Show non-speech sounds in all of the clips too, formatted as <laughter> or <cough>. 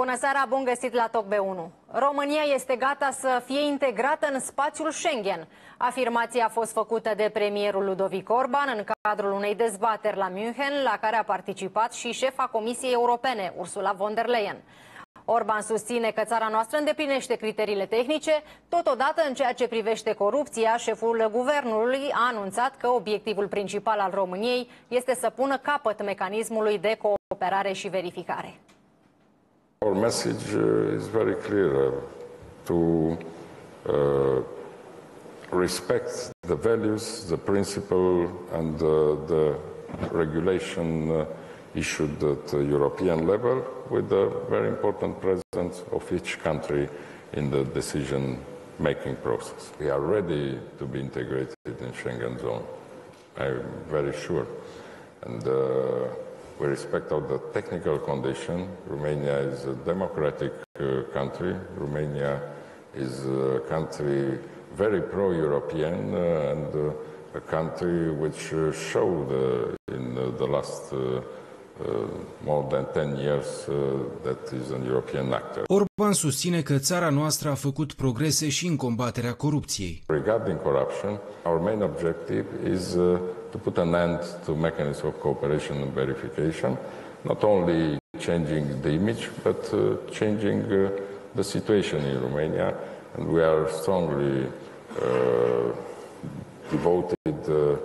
Bună seara, bun găsit la Talk B1. România este gata să fie integrată în spațiul Schengen. Afirmația a fost făcută de premierul Ludovic Orban în cadrul unei dezbateri la München, la care a participat și șefa Comisiei Europene, Ursula von der Leyen. Orban susține că țara noastră îndeplinește criteriile tehnice. Totodată, în ceea ce privește corupția, șeful guvernului a anunțat că obiectivul principal al României este să pună capăt mecanismului de cooperare și verificare. Our message uh, is very clear uh, to uh, respect the values, the principle, and the regulation issued at the European level, with a very important presence of each country in the decision-making process. We are ready to be integrated in Schengen zone. I'm very sure, and. Uh, we respect all the technical condition. Romania is a democratic uh, country. Romania is a country very pro-European uh, and uh, a country which uh, showed uh, in uh, the last more than 10 years that is an European actor. Orban susține că țara noastră a făcut progrese și în combaterea corupției. Regarding corruption, our main objective is to put an end to mechanisms of cooperation and verification, not only changing the image, but uh, changing uh, the situation in Romania. And we are strongly uh, devoted uh,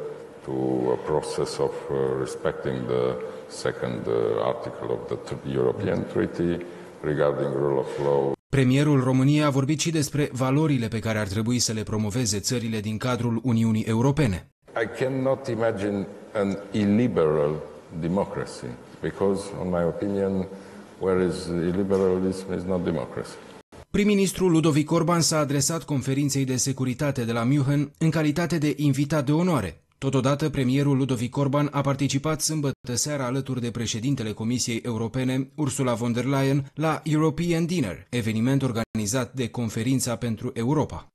to a process of uh, respecting the second uh, article of the European Treaty regarding rule of law. Premierul României a vorbit și despre valorile pe care ar trebui să le promoveze țările din cadrul Uniunii Europene. I cannot imagine an illiberal democracy because, in my opinion, where is illiberalism is not democracy. Prim-ministrul Ludovic Orban s-a adresat conferinței de securitate de la München în calitate de invitat de onoare. Totodată, premierul Ludovic Orban a participat sâmbătă seara alături de președintele Comisiei Europene, Ursula von der Leyen, la European Dinner, eveniment organizat de Conferința pentru Europa.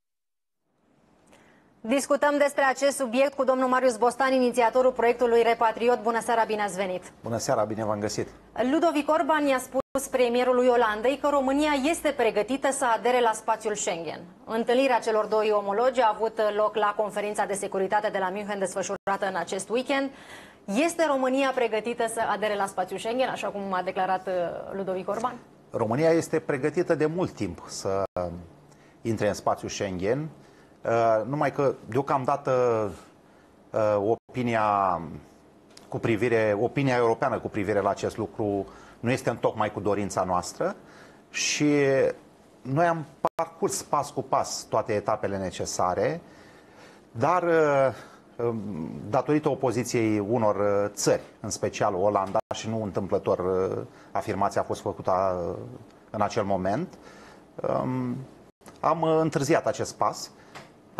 Discutăm despre acest subiect cu domnul Marius Bostan, inițiatorul proiectului Repatriot. Bună seara, bine ați venit! Bună seara, bine v-am găsit! Ludovic Orban i-a spus premierului Olandei că România este pregătită să adere la spațiul Schengen. Întâlnirea celor doi omologi a avut loc la conferința de securitate de la München desfășurată în acest weekend. Este România pregătită să adere la spațiul Schengen, așa cum a declarat uh, Ludovic Orban? România este pregătită de mult timp să intre în spațiul Schengen. Uh, numai că deocamdată uh, opinia cu privire, opinia europeană cu privire la acest lucru nu este în tocmai cu dorința noastră și noi am parcurs pas cu pas toate etapele necesare, dar uh, um, datorită opoziției unor țări, în special Olanda, și nu întâmplător afirmația a fost făcută în acel moment, um, am întârziat acest pas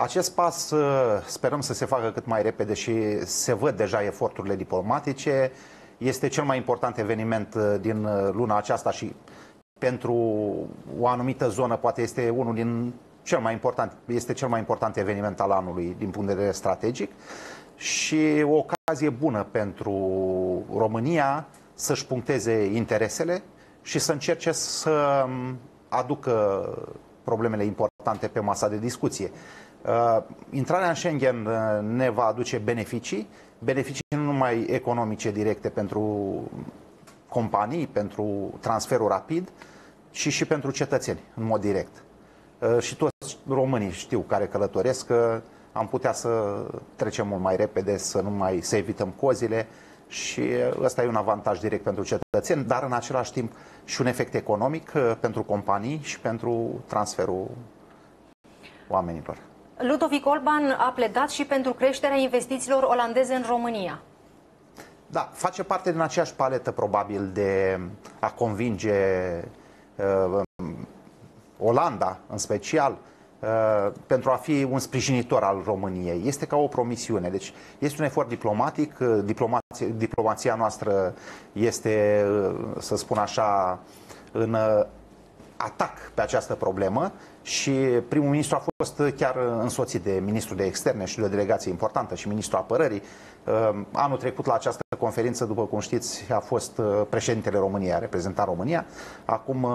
acest pas uh, sperăm să se facă cât mai repede și se văd deja eforturile diplomatice. Este cel mai important eveniment uh, din uh, luna aceasta și pentru o anumită zonă poate este unul din cel mai important, este cel mai important eveniment al anului din punct de vedere strategic și o ocazie bună pentru România să-și puncteze interesele și să încerce să um, aducă problemele importante pe masa de discuție. Uh, intrarea în Schengen uh, ne va aduce beneficii, beneficii nu numai economice directe pentru companii, pentru transferul rapid, ci și pentru cetățeni, în mod direct. Uh, și toți românii știu care călătoresc că am putea să trecem mult mai repede, să nu mai să evităm cozile și ăsta e un avantaj direct pentru cetățeni, dar în același timp și un efect economic pentru companii și pentru transferul oamenilor. Ludovic Orban a pledat și pentru creșterea investițiilor olandeze în România. Da, face parte din aceeași paletă probabil de a convinge uh, Olanda în special uh, pentru a fi un sprijinitor al României. Este ca o promisiune. Deci este un efort diplomatic. Uh, diplomația, diplomația noastră este, uh, să spun așa, în uh, atac pe această problemă și primul ministru a fost chiar însoțit de ministrul de externe și de o delegație importantă și ministrul apărării. Anul trecut la această conferință, după cum știți, a fost președintele României, a reprezentat România. Acum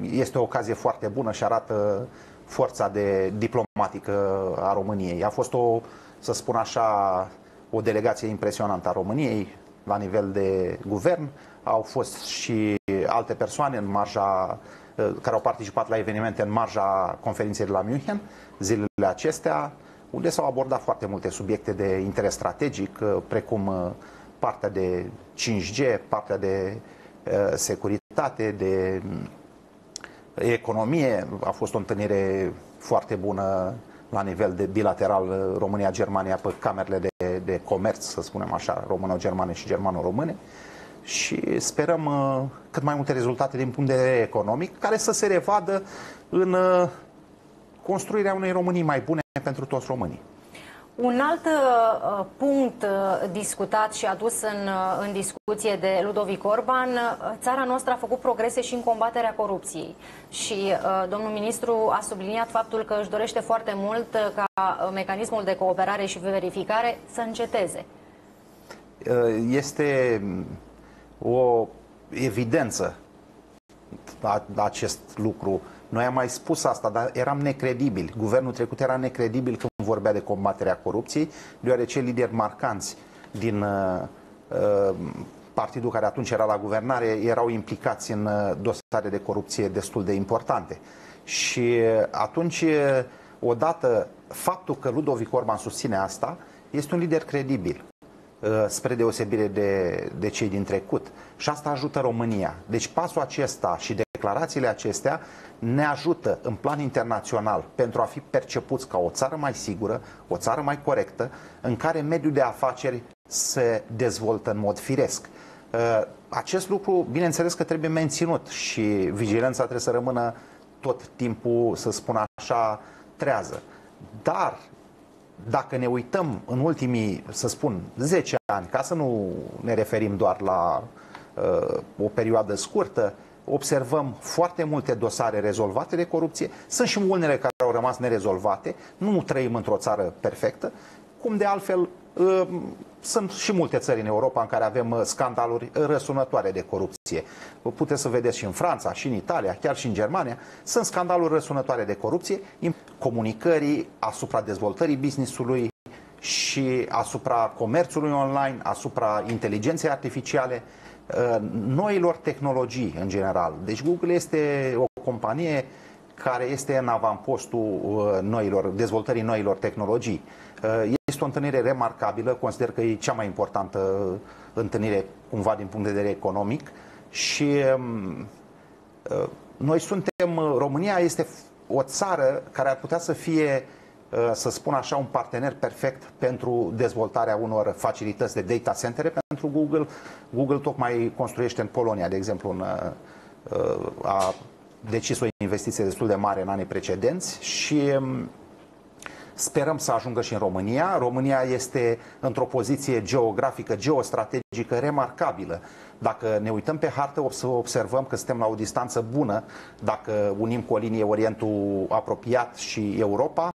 este o ocazie foarte bună și arată forța de diplomatică a României. A fost o, să spun așa, o delegație impresionantă a României la nivel de guvern. Au fost și alte persoane în marja care au participat la evenimente în marja conferinței de la München zilele acestea, unde s-au abordat foarte multe subiecte de interes strategic, precum partea de 5G, partea de securitate, de economie. A fost o întâlnire foarte bună la nivel de bilateral România-Germania pe camerele de, de comerț, să spunem așa, româno-germane și germano-române și sperăm uh, cât mai multe rezultate din punct de vedere economic, care să se revadă în uh, construirea unei Românii mai bune pentru toți românii. Un alt uh, punct uh, discutat și adus în, uh, în discuție de Ludovic Orban, uh, țara noastră a făcut progrese și în combaterea corupției. Și uh, domnul ministru a subliniat faptul că își dorește foarte mult uh, ca uh, mecanismul de cooperare și verificare să înceteze. Uh, este o evidență acest lucru. Noi am mai spus asta, dar eram necredibili. Guvernul trecut era necredibil când vorbea de combaterea corupției, deoarece lideri marcanți din uh, uh, partidul care atunci era la guvernare erau implicați în uh, dosare de corupție destul de importante. Și uh, atunci, uh, odată, faptul că Ludovic Orban susține asta, este un lider credibil. Uh, spre deosebire de, de cei din trecut. Și asta ajută România. Deci pasul acesta și declarațiile acestea ne ajută în plan internațional pentru a fi percepuți ca o țară mai sigură, o țară mai corectă, în care mediul de afaceri se dezvoltă în mod firesc. Uh, acest lucru, bineînțeles că trebuie menținut și vigilența trebuie să rămână tot timpul, să spun așa, trează. Dar dacă ne uităm în ultimii, să spun, 10 ani, ca să nu ne referim doar la uh, o perioadă scurtă, observăm foarte multe dosare rezolvate de corupție. Sunt și unele care au rămas nerezolvate. Nu trăim într-o țară perfectă, cum de altfel uh, sunt și multe țări în Europa în care avem uh, scandaluri răsunătoare de corupție. Puteți să vedeți și în Franța, și în Italia, chiar și în Germania. Sunt scandaluri răsunătoare de corupție, comunicării asupra dezvoltării businessului și asupra comerțului online, asupra inteligenței artificiale, uh, noilor tehnologii în general. Deci Google este o companie care este în avampostul uh, noilor, dezvoltării noilor tehnologii. Este o întâlnire remarcabilă, consider că e cea mai importantă întâlnire cumva din punct de vedere economic și um, uh, noi suntem, uh, România este o țară care ar putea să fie, uh, să spun așa, un partener perfect pentru dezvoltarea unor facilități de data centere pentru Google. Google tocmai construiește în Polonia, de exemplu, în, a decis o investiție destul de mare în anii precedenți și um, Sperăm să ajungă și în România. România este într-o poziție geografică, geostrategică remarcabilă. Dacă ne uităm pe hartă, o să observăm că suntem la o distanță bună dacă unim cu o linie Orientul apropiat și Europa.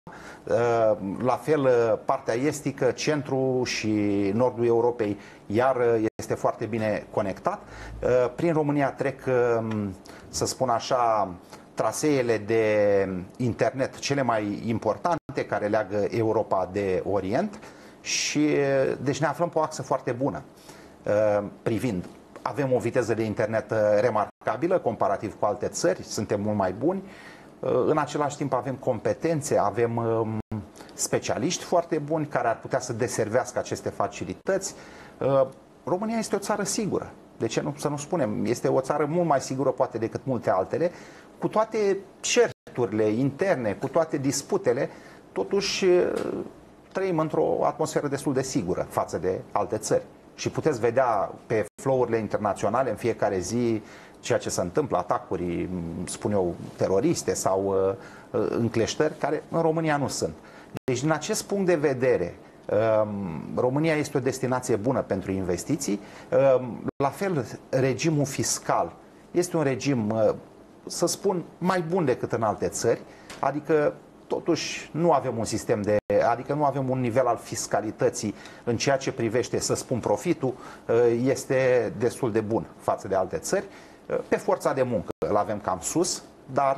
Uh, la fel, uh, partea estică, centrul și nordul Europei, iar uh, este foarte bine conectat. Prin România trec, um, să spun așa, traseele de internet cele mai importante care leagă Europa de Orient și deci ne aflăm pe o axă foarte bună uh, privind. Avem o viteză de internet uh, remarcabilă comparativ cu alte țări, suntem mult mai buni. Uh, în același timp avem competențe, avem um, specialiști foarte buni care ar putea să deservească aceste facilități. România este o țară sigură. De ce nu, să nu spunem? Este o țară mult mai sigură poate decât multe altele, cu toate certurile interne, cu toate disputele, totuși trăim într-o atmosferă destul de sigură față de alte țări. Și puteți vedea pe flow-urile internaționale în fiecare zi ceea ce se întâmplă, atacuri, spun eu, teroriste sau uh, încleștări, care în România nu sunt. Deci, din acest punct de vedere, um, România este o destinație bună pentru investiții. Um, la fel, regimul fiscal este un regim să spun, mai bun decât în alte țări, adică totuși nu avem un sistem de, adică nu avem un nivel al fiscalității în ceea ce privește, să spun, profitul, este destul de bun față de alte țări. Pe forța de muncă îl avem cam sus, dar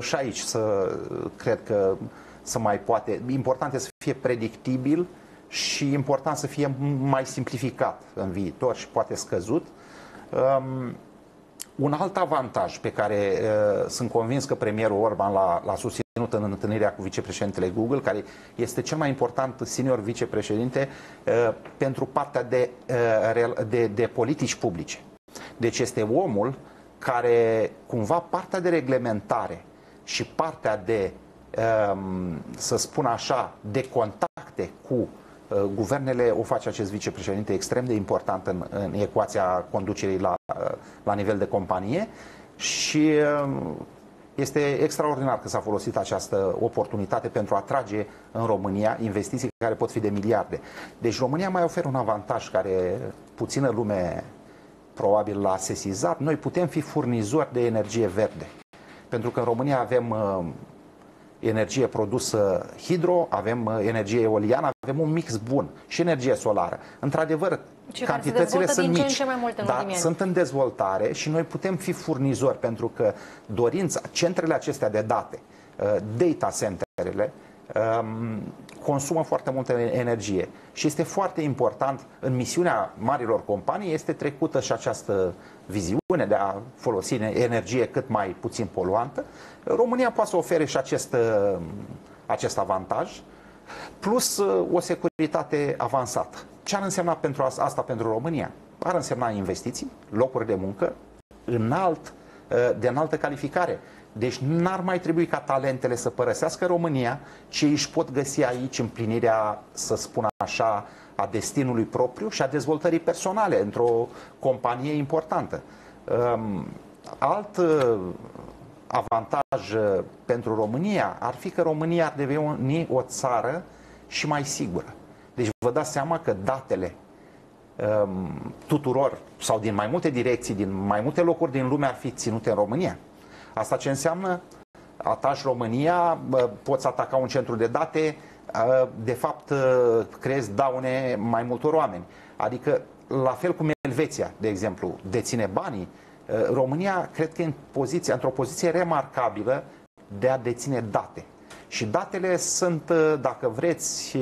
și aici să cred că să mai poate. Important este să fie predictibil și important să fie mai simplificat în viitor și poate scăzut. Um, un alt avantaj pe care uh, sunt convins că premierul Orban l-a, l-a susținut în întâlnirea cu vicepreședintele Google, care este cel mai important senior vicepreședinte uh, pentru partea de, uh, de, de politici publice. Deci este omul care cumva partea de reglementare și partea de, um, să spun așa, de contacte cu uh, guvernele o face acest vicepreședinte extrem de important în, în ecuația conducerii la, uh, la nivel de companie și um, este extraordinar că s-a folosit această oportunitate pentru a atrage în România investiții care pot fi de miliarde. Deci România mai oferă un avantaj care puțină lume probabil l-a sesizat, noi putem fi furnizori de energie verde. Pentru că în România avem uh, energie produsă hidro, avem uh, energie eoliană, avem un mix bun și energie solară. Într-adevăr, ce cantitățile sunt mici, ce mai mult în dar sunt în dezvoltare și noi putem fi furnizori pentru că dorința, centrele acestea de date, uh, data centerele, um, consumă foarte multă energie și este foarte important în misiunea marilor companii este trecută și această viziune de a folosi energie cât mai puțin poluantă. România poate să ofere și acest, acest avantaj plus uh, o securitate avansată. Ce ar însemna pentru asta pentru România? Ar însemna investiții, locuri de muncă, înalt, uh, de înaltă calificare. Deci n-ar mai trebui ca talentele să părăsească România, ci își pot găsi aici împlinirea, să spun așa, a destinului propriu și a dezvoltării personale într-o companie importantă. Um, alt uh, avantaj uh, pentru România ar fi că România ar deveni o țară și mai sigură. Deci vă dați seama că datele um, tuturor sau din mai multe direcții, din mai multe locuri din lume ar fi ținute în România. Asta ce înseamnă? Ataci România, poți ataca un centru de date, de fapt creezi daune mai multor oameni. Adică, la fel cum Elveția, de exemplu, deține banii, România cred că e în poziție, într-o poziție remarcabilă de a deține date. Și datele sunt, dacă vreți,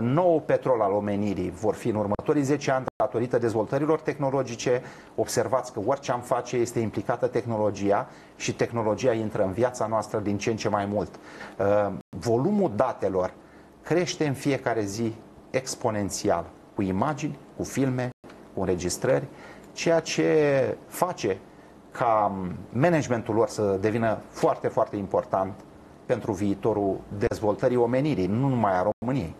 nou petrol al omenirii vor fi în următorii 10 ani datorită dezvoltărilor tehnologice. Observați că orice am face este implicată tehnologia și tehnologia intră în viața noastră din ce în ce mai mult. Uh, volumul datelor crește în fiecare zi exponențial, cu imagini, cu filme, cu înregistrări, ceea ce face ca managementul lor să devină foarte, foarte important pentru viitorul dezvoltării omenirii, nu numai a României.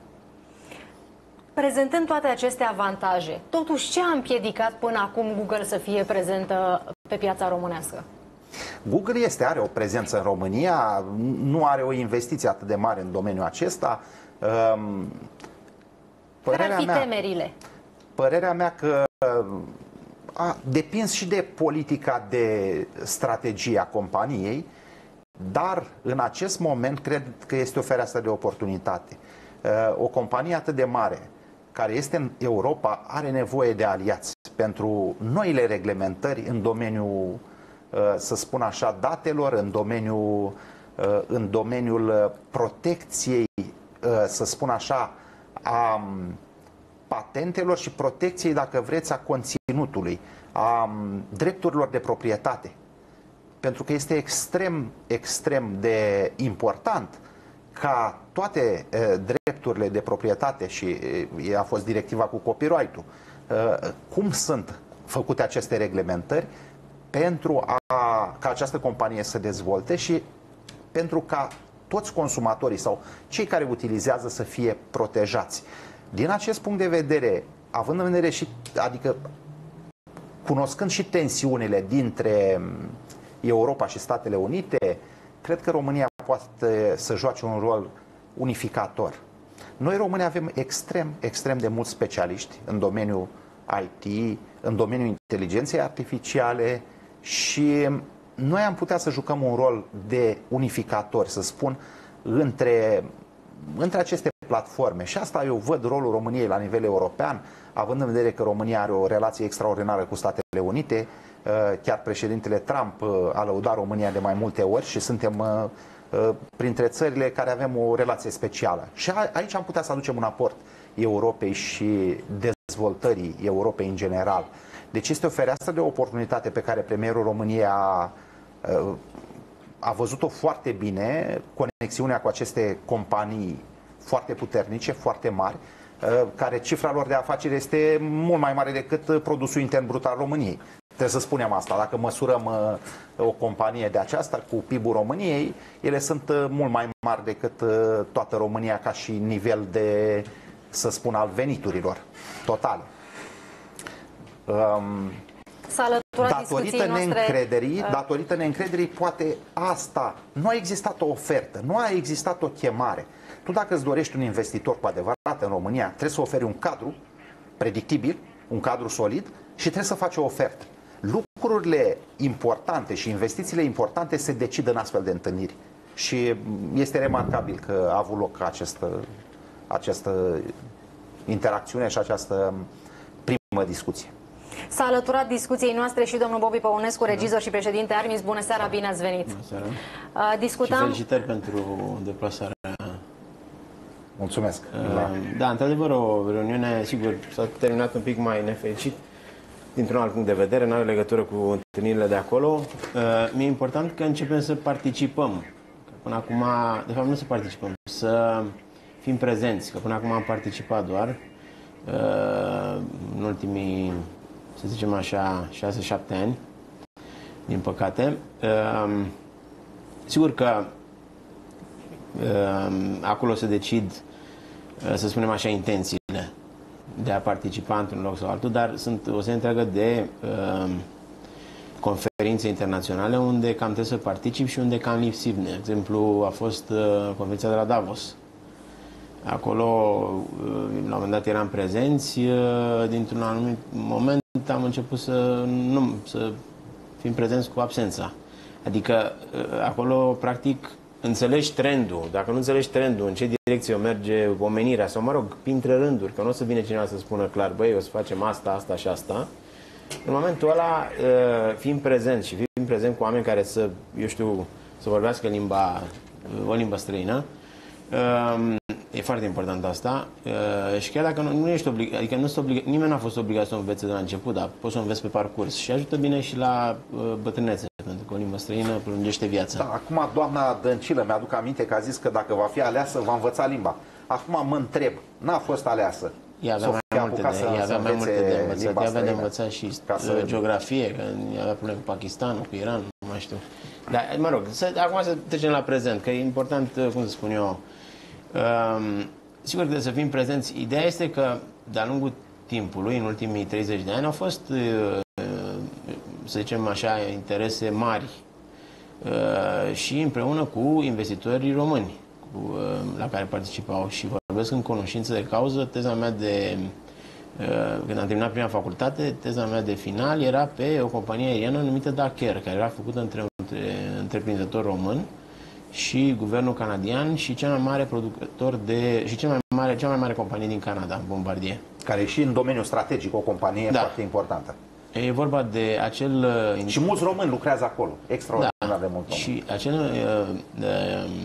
Prezentând toate aceste avantaje, totuși ce a împiedicat până acum Google să fie prezentă pe piața românească? Google este, are o prezență în România, nu are o investiție atât de mare în domeniul acesta. Um, părerea Care ar fi mea, temerile? Părerea mea că a depins și de politica de strategie a companiei, dar în acest moment cred că este o fereastră de oportunitate. Uh, o companie atât de mare, care este în Europa, are nevoie de aliați pentru noile reglementări în domeniul, uh, să spun așa, datelor, în domeniul, uh, în domeniul protecției, să spun așa, a um, patentelor și protecției, dacă vreți, a conținutului, a um, drepturilor de proprietate. Pentru că este extrem, extrem de important ca toate uh, drepturile de proprietate și uh, a fost directiva cu copyright-ul, uh, cum sunt făcute aceste reglementări pentru a, ca această companie să dezvolte și pentru ca toți consumatorii sau cei care utilizează să fie protejați. Din acest punct de vedere, având în vedere și, adică cunoscând și tensiunile dintre Europa și Statele Unite, cred că România poate să joace un rol unificator. Noi români avem extrem, extrem de mulți specialiști în domeniul IT, în domeniul inteligenței artificiale și noi am putea să jucăm un rol de unificator, să spun, între, între aceste platforme. Și asta eu văd rolul României la nivel european, având în vedere că România are o relație extraordinară cu Statele Unite, uh, chiar președintele Trump uh, a lăudat România de mai multe ori și suntem uh, printre țările care avem o relație specială. Și aici am putea să aducem un aport Europei și dezvoltării Europei în general. Deci este o fereastră de oportunitate pe care premierul României a, a văzut-o foarte bine, conexiunea cu aceste companii foarte puternice, foarte mari, care cifra lor de afaceri este mult mai mare decât produsul intern brut al României. Trebuie să spunem asta. Dacă măsurăm uh, o companie de aceasta cu PIB-ul României, ele sunt uh, mult mai mari decât uh, toată România ca și nivel de, să spun, al veniturilor totale. Um, datorită neîncrederii, datorită neîncrederii, poate asta, nu a existat o ofertă, nu a existat o chemare. Tu dacă îți dorești un investitor cu adevărat în România, trebuie să oferi un cadru predictibil, un cadru solid și trebuie să faci o ofertă. Lucrurile importante și investițiile importante se decid în astfel de întâlniri. Și este remarcabil că a avut loc această, această interacțiune și această primă discuție. S-a alăturat discuției noastre și domnul Bobby Păunescu, regizor și președinte Armis. Bună seara, bine ați venit! Bună seara! Uh, discutam... Și felicitări pentru deplasarea Mulțumesc! Uh, da, într-adevăr, o reuniune, sigur, s-a terminat un pic mai nefericit dintr-un alt punct de vedere, nu are legătură cu întâlnirile de acolo. Uh, mi-e important că începem să participăm. Că până acum, de fapt, nu să participăm, să fim prezenți, că până acum am participat doar uh, în ultimii, să zicem așa, 6-7 ani, din păcate. Uh, sigur că uh, acolo se decid, uh, să spunem așa, intenții de a participa într-un loc sau altul, dar sunt o serie întreagă de uh, conferințe internaționale unde cam trebuie să particip și unde cam lipsit. De exemplu, a fost uh, conferința de la Davos. Acolo, uh, la un moment dat, eram prezenți. Uh, dintr-un anumit moment am început să, nu, să fim prezenți cu absența. Adică, uh, acolo, practic, înțelegi trendul, dacă nu înțelegi trendul, în ce direcție o merge omenirea, sau mă rog, printre rânduri, că nu o să vine cineva să spună clar, băi, o să facem asta, asta și asta, în momentul ăla, uh, fiind prezent și fiind prezent cu oameni care să, eu știu, să vorbească limba, o limbă străină, um, E foarte important asta. Uh, și chiar dacă nu, nu ești obligat, adică nu obligat, nimeni n-a fost obligat să învețe de la început, dar poți să înveți pe parcurs și ajută bine și la uh, bătrânețe, pentru că o limbă străină prelungește viața. Da, acum doamna Dăncilă mi-aduc aminte că a zis că dacă va fi aleasă, va învăța limba. Acum mă întreb, n-a fost aleasă. Ea avea mai multe, de, ea avea mai multe de învățat. Ea avea de învățat și să... geografie, că avea probleme cu Pakistanul, cu Iran, nu mai știu. Dar, mă rog, să, acum să trecem la prezent, că e important, uh, cum să spun eu, Um, sigur că să fim prezenți. Ideea este că de-a lungul timpului, în ultimii 30 de ani, au fost, uh, să zicem așa, interese mari uh, și împreună cu investitorii români cu, uh, la care participau și vorbesc în cunoștință de cauză. Teza mea de, când am terminat prima facultate, teza mea de final era pe o companie aeriană numită Dacher, care era făcută între un întreprinzător român și guvernul canadian și cel mai mare producător de și cel mai mare, cea mai mare companie din Canada, Bombardier. Care e și în domeniul strategic o companie da. foarte importantă. E vorba de acel... Uh, și mulți români lucrează acolo, extraordinar da. de mult. Și acel, uh,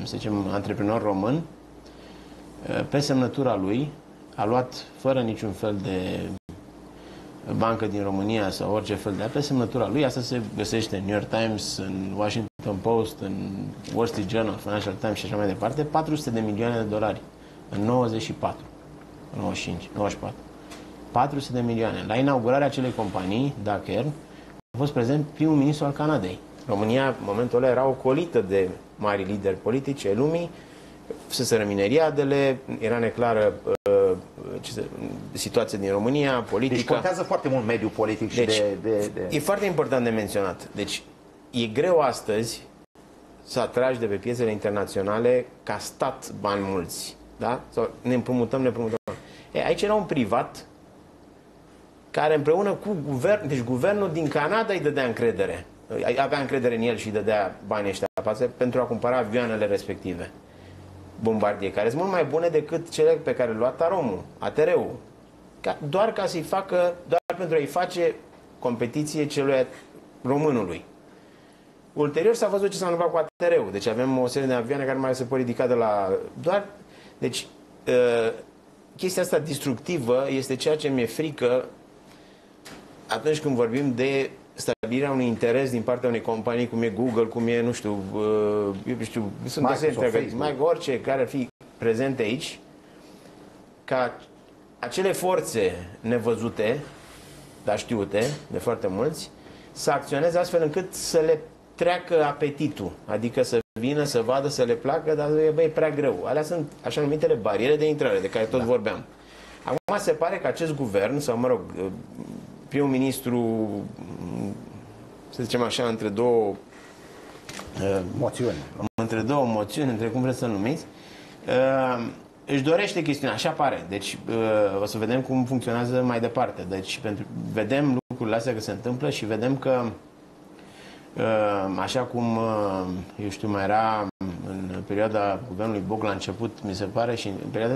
să zicem, antreprenor român, uh, pe semnătura lui, a luat fără niciun fel de bancă din România sau orice fel de pe semnătura lui. Asta se găsește în New York Times, în Washington Post, în Wall Street Journal, Financial Times și așa mai departe. 400 de milioane de dolari în 94, 95, 94. 400 de milioane. La inaugurarea acelei companii, Dacher, a fost prezent primul ministru al Canadei. România, în momentul ăla, era ocolită de mari lideri politici ai lumii, fuseseră mineriadele, era neclară uh, ce, situația din România, politica. Deci contează foarte mult mediul politic și deci, de, de, de... E foarte important de menționat. Deci e greu astăzi să atragi de pe piețele internaționale ca stat bani mulți. Da? Sau ne împrumutăm, ne împrumutăm. E, aici era un privat care împreună cu guvern, deci guvernul din Canada îi dădea încredere avea încredere în el și dădea banii ăștia față pentru a cumpăra avioanele respective. Bombardier, care sunt mult mai bune decât cele pe care le-a luat Taromul, ATR-ul. Ca, doar ca să-i facă, doar pentru a-i face competiție celui românului. Ulterior s-a văzut ce s-a întâmplat cu ATR-ul. Deci avem o serie de avioane care mai se pot ridica de la... Doar... Deci, uh, chestia asta destructivă este ceea ce mi-e frică atunci când vorbim de stabilirea unui interes din partea unei companii cum e Google, cum e, nu știu, uh, eu știu, sunt Microsoft, mai orice care ar fi prezente aici, ca acele forțe nevăzute, dar știute de foarte mulți, să acționeze astfel încât să le treacă apetitul, adică să vină, să vadă, să le placă, dar bă, e prea greu. Alea sunt așa numitele bariere de intrare, de care tot da. vorbeam. Acum se pare că acest guvern, sau mă rog, primul ministru, să zicem așa, între două uh, moțiuni. Între două moțiuni, între cum vreți să numiți, uh, își dorește chestiunea, așa pare. Deci uh, o să vedem cum funcționează mai departe. Deci pentru, vedem lucrurile astea că se întâmplă și vedem că uh, așa cum, uh, eu știu, mai era în perioada guvernului Boc la început, mi se pare, și în perioada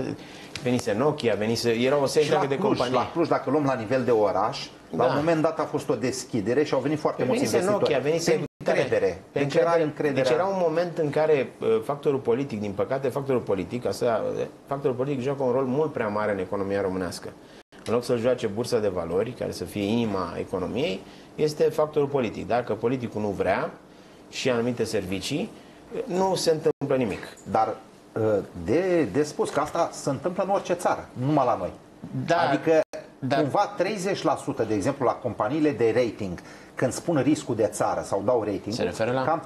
venise Nokia, venise, era o serie de companii. La Cluj, dacă luăm la nivel de oraș, la da. un moment dat a fost o deschidere și au venit foarte mulți investitori. Nokia, venise încredere. Pe deci, era încredere. deci era un moment în care uh, factorul politic, din păcate, factorul politic, asta, factorul politic joacă un rol mult prea mare în economia românească. În loc să joace bursa de valori, care să fie inima economiei, este factorul politic. Dacă politicul nu vrea și anumite servicii, nu se întâmplă nimic. Dar uh, de, de spus că asta se întâmplă în orice țară, numai la noi. Da, adică da. cumva 30% de exemplu la companiile de rating când spun riscul de țară sau dau rating, se referă la... cam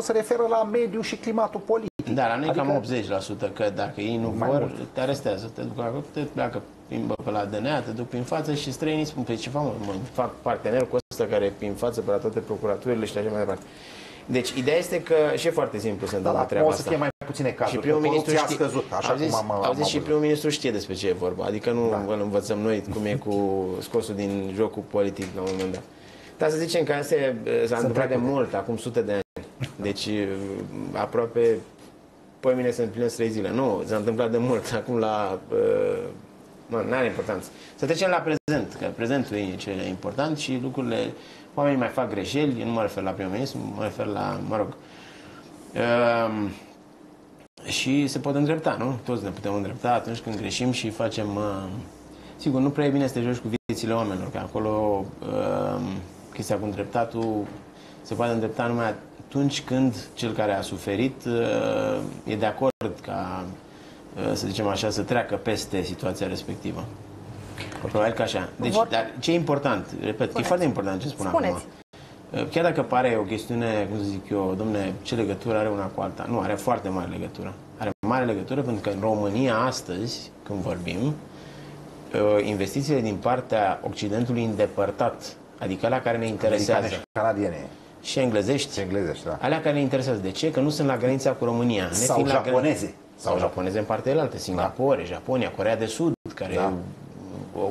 30% se referă la mediu și climatul politic. Da, la noi adică... cam 80%, că dacă ei nu vor, mult. te arestează, te duc acolo, te pleacă prin, pe la DNA, te duc prin față și străinii spun, pe păi ce fac, mă, fac partener cu ăsta care prin față pe la toate procuraturile și așa mai departe. Deci, ideea este că și e foarte simplu să întâmplă da, treaba asta. să fie mai puține cazuri, și primul ministru știe, a scăzut, așa zis, cum am, am zis și primul ministru știe despre ce e vorba, adică nu da. îl învățăm noi cum e cu scosul din jocul politic la un moment dat. Dar să zicem că asta s-a întâmplat de mult, acum sute de ani. Deci aproape pe mine se împlinesc trei zile. Nu, s-a întâmplat de mult. <laughs> Acum la... Uh, nu are importanță. Să trecem la prezent, că prezentul e ce e important și lucrurile... Oamenii mai fac greșeli, eu nu mă refer la primul ministru, mă refer la, mă rog... Uh, și se pot îndrepta, nu? Toți ne putem îndrepta atunci când greșim și facem... Uh, sigur, nu prea e bine să te joci cu viețile oamenilor, că acolo uh, chestia cu îndreptatul se poate îndrepta numai atunci când cel care a suferit uh, e de acord ca, uh, să zicem așa, să treacă peste situația respectivă. Probabil că așa. Deci, Vor... dar ce e important, repet, Spuneți. e foarte important ce spun Spuneți. acum. Uh, chiar dacă pare o chestiune, cum să zic eu, domne, ce legătură are una cu alta? Nu, are foarte mare legătură. Are mare legătură pentru că în România astăzi, când vorbim, investițiile din partea Occidentului îndepărtat Adică alea care ne interesează. Adică canadiene. Și englezești. Și englezești, da. Alea care ne interesează. De ce? Că nu sunt la granița cu România. Ne sau japoneze. La sau, sau japoneze în partea alte. Singapore, da. Japonia, Corea de Sud, care da. e o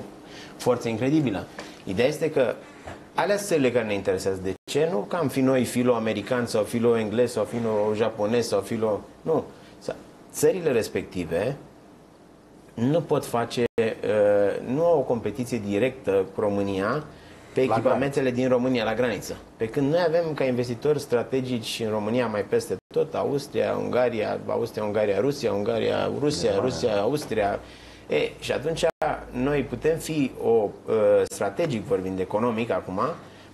forță incredibilă. Ideea este că alea sunt cele care ne interesează. De ce? Nu că am fi noi filo-american sau filo-englez sau filo-japonez sau filo... Nu. Țările respective nu pot face, uh, nu au o competiție directă cu România, pe echipamentele din România la graniță. Pe când noi avem ca investitori strategici în România mai peste tot, Austria, Ungaria, Austria, Ungaria, Rusia, Ungaria, Rusia, Germania. Rusia, Austria. E, și atunci noi putem fi o, uh, strategic vorbind economic acum,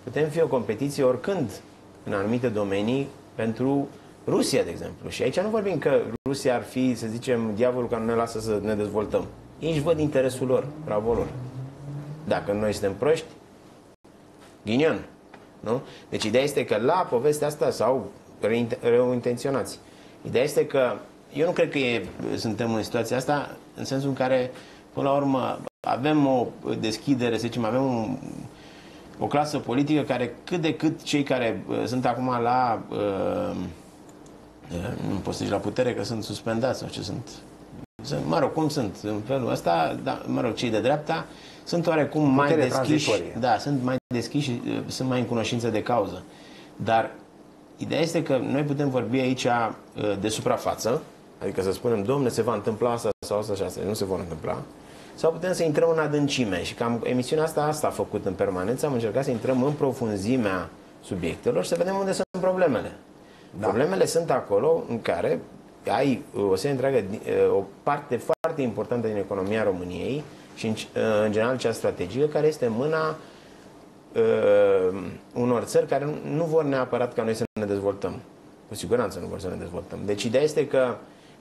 putem fi o competiție oricând în anumite domenii pentru Rusia, de exemplu. Și aici nu vorbim că Rusia ar fi, să zicem, diavolul care nu ne lasă să ne dezvoltăm. Ei își văd interesul lor, bravo lor. Dacă noi suntem proști, Ghinion. Nu? Deci ideea este că la povestea asta sau rău intenționați. Ideea este că eu nu cred că e, suntem în situația asta în sensul în care, până la urmă, avem o deschidere, să zicem, avem un, o clasă politică care cât de cât cei care uh, sunt acum la uh, uh, nu pot să zic la putere că sunt suspendați sau ce sunt, sunt mă rog, cum sunt în felul ăsta, da, mă rog, cei de dreapta sunt oarecum mai deschiși, da, sunt mai deschiși și uh, sunt mai în cunoștință de cauză. Dar ideea este că noi putem vorbi aici uh, de suprafață, adică să spunem, domne, se va întâmpla asta sau asta și asta, nu se vor întâmpla, sau putem să intrăm în adâncime și cam emisiunea asta, asta a făcut în permanență, am încercat să intrăm în profunzimea subiectelor și să vedem unde sunt problemele. Da. Problemele sunt acolo în care ai o serie întreagă, o parte foarte importantă din economia României și în, în general cea strategică care este în mâna uh, unor țări care nu, nu vor neapărat ca noi să ne dezvoltăm. Cu siguranță nu vor să ne dezvoltăm. Deci ideea este că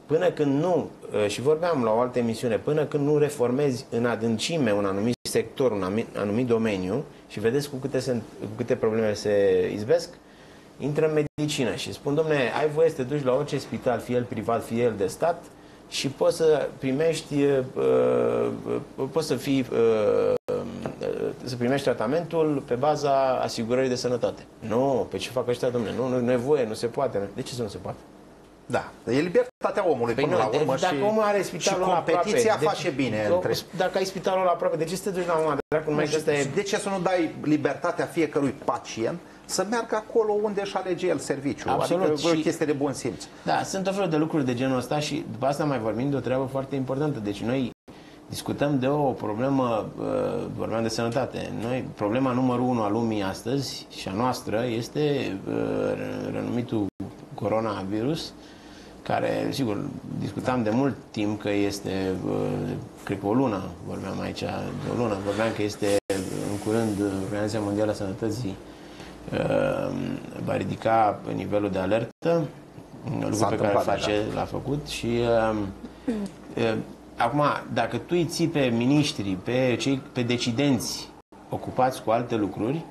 până când nu, uh, și vorbeam la o altă emisiune, până când nu reformezi în adâncime un anumit sector, un anumit, anumit domeniu și vedeți cu câte, se, cu câte probleme se izbesc, intră în medicină și spun, domne, ai voie să te duci la orice spital, fie el privat, fie el de stat, și poți să primești, uh, uh, poți să fii, uh, să primești tratamentul pe baza asigurării de sănătate. Nu, pe ce fac ăștia, domnule? Nu, nu, nu e voie, nu se poate. De ce să nu se poate? Da, e libertatea omului păi până nu, la urmă dacă și, omul are spitalul și competiția aproape, face bine. De, între... Dacă ai spitalul aproape, de ce să te duci la un dracu? Numai de, e... de ce să nu dai libertatea fiecărui pacient să meargă acolo unde își alege el serviciul. Absolut. Adică și... o chestie de bun simț. Da, sunt o felul de lucruri de genul ăsta și după asta mai vorbim de o treabă foarte importantă. Deci noi discutăm de o problemă, uh, vorbeam de sănătate. Noi, problema numărul unu a lumii astăzi și a noastră este uh, renumitul coronavirus, care, sigur, discutam de mult timp că este, uh, cred că o lună, vorbeam aici de o lună, vorbeam că este în curând Organizația Mondială a Sănătății Ehm, va ridica nivelul de alertă, lucru pe care îl face, l-a făcut și ehm, ehm, acum, dacă tu îi ții pe miniștri, pe, cei, pe decidenți ocupați cu alte lucruri,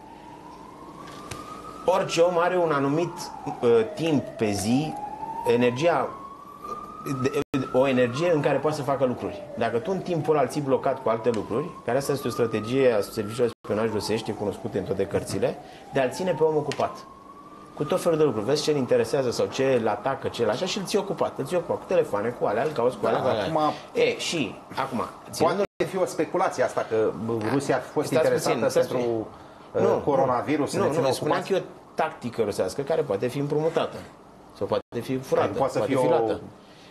orice om are un anumit uh, timp pe zi, energia o energie în care poate să facă lucruri. Dacă tu în timpul ăla ții blocat cu alte lucruri, care asta este o strategie a serviciului de spionaj rusești, cunoscute în toate cărțile, de a-l ține pe om ocupat. Cu tot felul de lucruri. Vezi ce îl interesează sau ce îl atacă, ce îl așa și îl ții ocupat. Îl ții ocupat cu telefoane, cu alea, îl cauți cu alea, da, cu alea. Acum, e, și, acum, ținând... Poate fi o speculație asta, că Rusia a fost Stați interesată puțin, pentru uh, nu, coronavirus. Nu, nu, nu, spuneam că e o tactică rusească care poate fi împrumutată. Sau poate fi furată, poate, poate fi, fi luată. O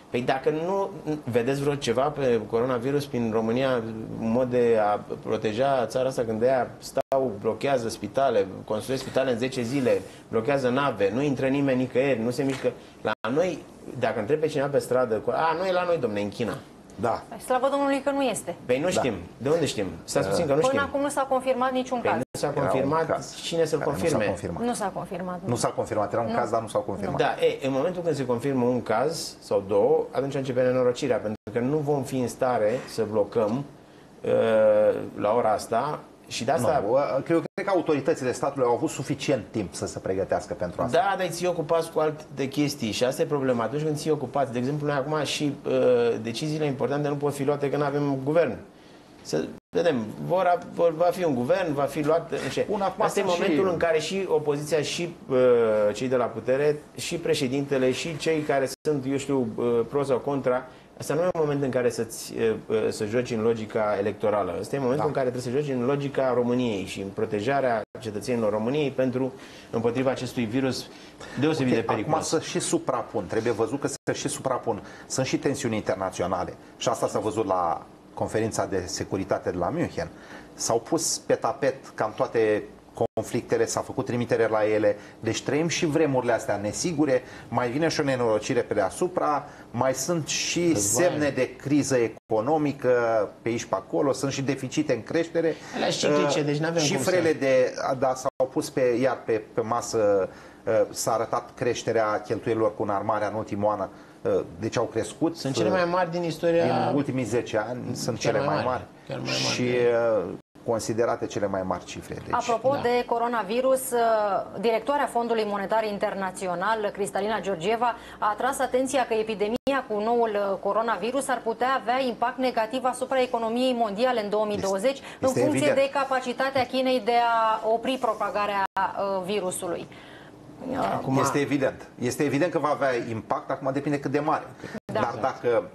Păi dacă nu vedeți vreo ceva pe coronavirus prin România, un mod de a proteja țara asta când ea stau, blochează spitale, construiesc spitale în 10 zile, blochează nave, nu intră nimeni nicăieri, nu se mișcă. La noi, dacă întrebi pe cineva pe stradă, a, nu e la noi, domne, în China. Da. Păi, slavă Domnului că nu este. Păi nu știm. Da. De unde știm? Stați puțin că nu Până știm. acum nu s-a confirmat niciun păi caz. nu s-a confirmat. Cine să-l confirme? Nu s-a confirmat. Nu s-a confirmat. Nu s-a confirmat. Era un nu. caz, dar nu s-a confirmat. Da, e, în momentul când se confirmă un caz sau două, atunci începe nenorocirea, pentru că nu vom fi în stare să blocăm uh, la ora asta și de asta... Nu, eu cred că autoritățile statului au avut suficient timp să se pregătească pentru asta. Da, dar ți ocupați cu alte chestii și asta e problema. Atunci când ți ocupați, de exemplu, noi acum și uh, deciziile importante nu pot fi luate că nu avem guvern. Să vedem, vor, vor, va fi un guvern, va fi luat... Nu Asta e momentul și... în care și opoziția, și uh, cei de la putere, și președintele, și cei care sunt, eu știu, uh, pro sau contra, Asta nu e un moment în care să-ți, să joci în logica electorală. Asta e momentul da. în care trebuie să joci în logica României și în protejarea cetățenilor României pentru împotriva acestui virus deosebit okay, de periculos. Acum să și suprapun, trebuie văzut că să și suprapun. Sunt și tensiuni internaționale și asta s-a văzut la conferința de securitate de la München. S-au pus pe tapet cam toate conflictele, s-a făcut trimitere la ele, deci trăim și vremurile astea nesigure, mai vine și o nenorocire pe deasupra, mai sunt și semne de criză economică pe aici pe acolo, sunt și deficite în creștere. Alea ciclice, deci n-avem Cifrele de, da, s-au pus pe, iar pe, pe masă, uh, s-a arătat creșterea cheltuielilor cu înarmarea în ultimul an, uh, deci au crescut. Sunt cele mai mari din istoria... Din ultimii 10 ani sunt cele mai, mai mari. mari. mai mari. Și uh, considerate cele mai mari cifre. Deci, Apropo da. de coronavirus, uh, directoarea Fondului Monetar Internațional, Cristalina Georgieva, a atras atenția că epidemia cu noul uh, coronavirus ar putea avea impact negativ asupra economiei mondiale în 2020, este, în funcție evident. de capacitatea Chinei de a opri propagarea uh, virusului. Acum... Este evident. Este evident că va avea impact, acum depinde cât de mare. Da. Dar dacă